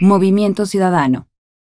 Movimiento Ciudadano.